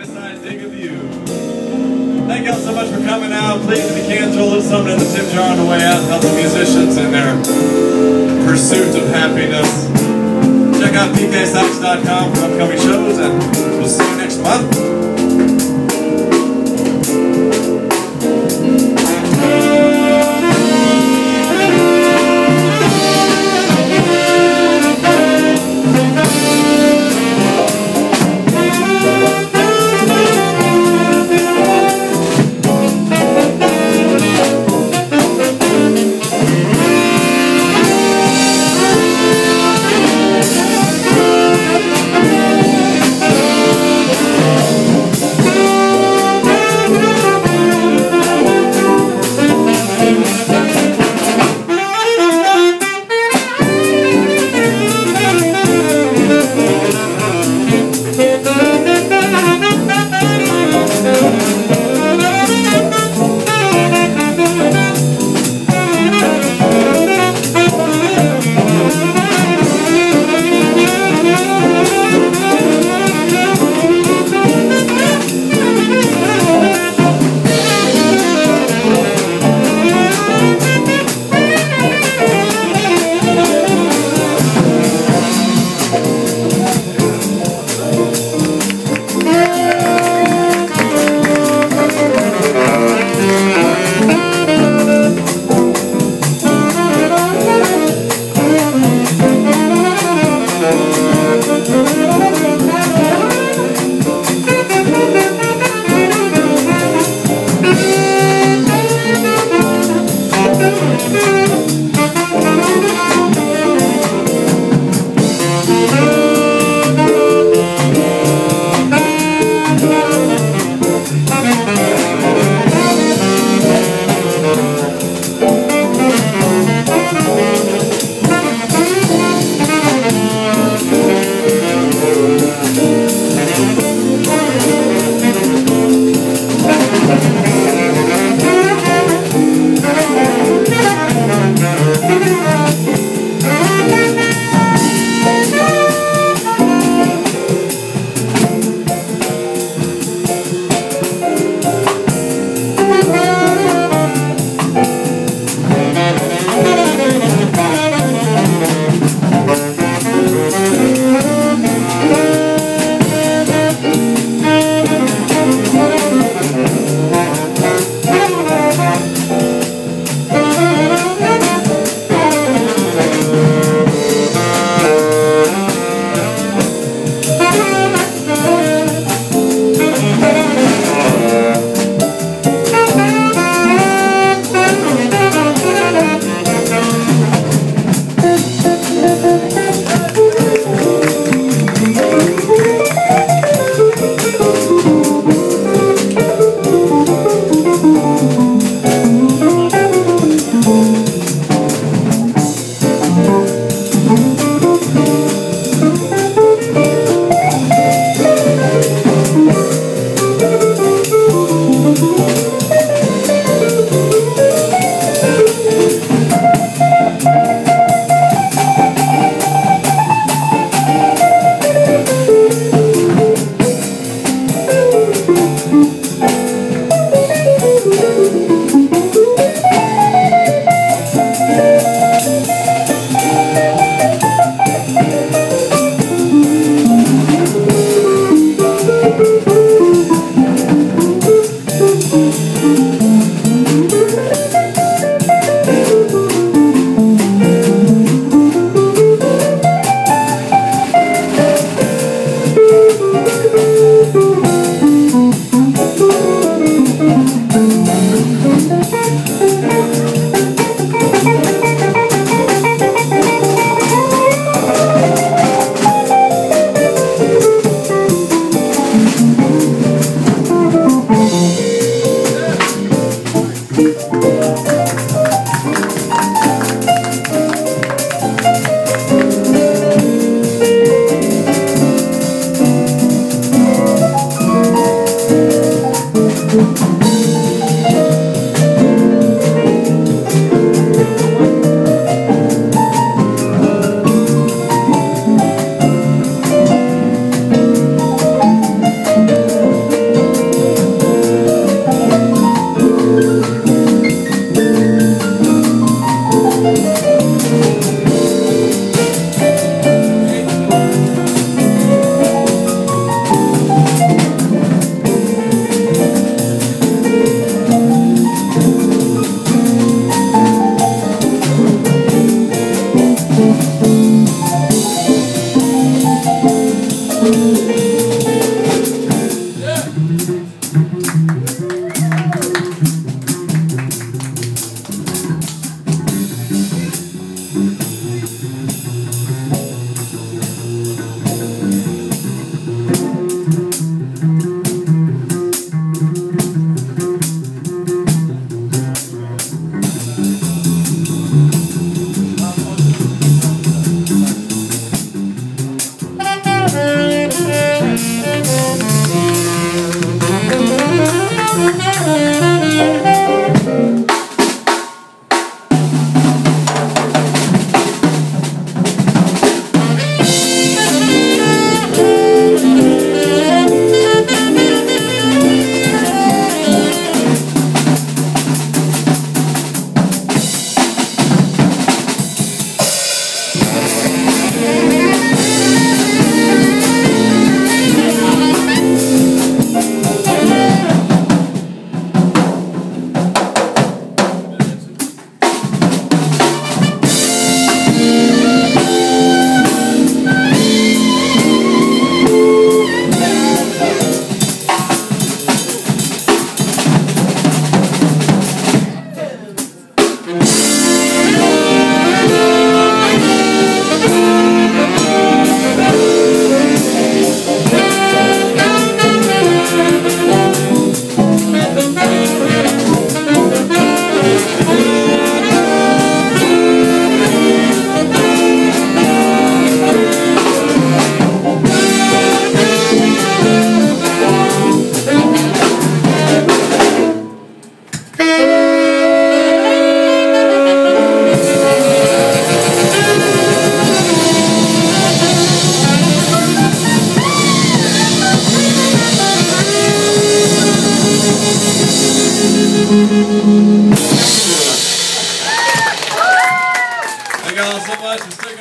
This dig of you. Thank y'all so much for coming out. Please, if you can, throw a little something in the tip jar on the way out. Help the musicians in their pursuit of happiness. Check out pksocks.com for upcoming shows, and we'll see you next month. Much.